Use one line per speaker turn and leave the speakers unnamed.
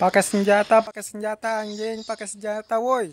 Pakai senjata, pakai senjata anjing, pakai senjata woi.